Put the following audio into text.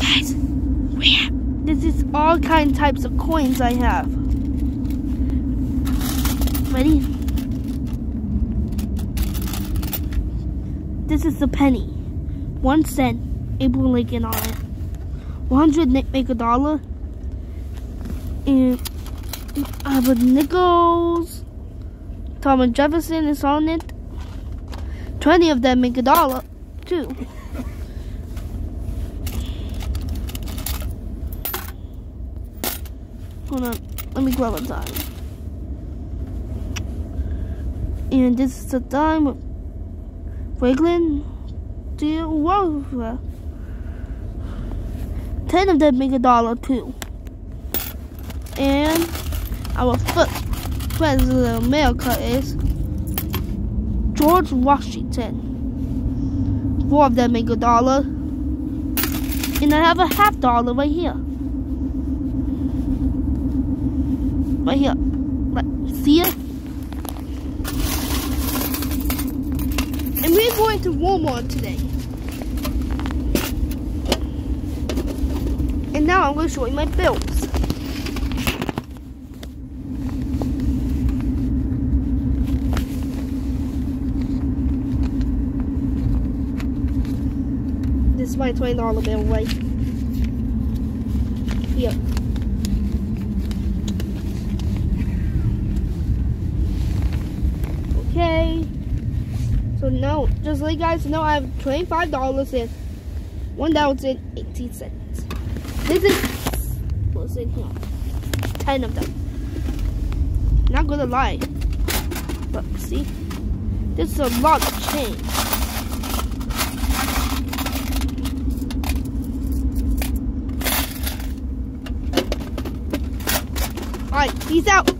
Guys? This is all kind types of coins I have. Ready? This is the penny. One cent. Abraham Lincoln on it. 100 make a dollar. And I have a nickels. Thomas Jefferson is on it. 20 of them make a dollar, too. Let me grab a dime. And this is the dime with Franklin D. Roosevelt. Ten of them make a dollar too. And our first president of America is George Washington. Four of them make a dollar. And I have a half dollar right here. Right here. Right. See it? And we're going to Walmart today. And now I'm going to show you my bills. This is my $20 bill right here. So now, just let you guys know, I have $25 and $1.80. This is what's in here. 10 of them. Not gonna lie. But see? This is a lot of change. Alright, peace out.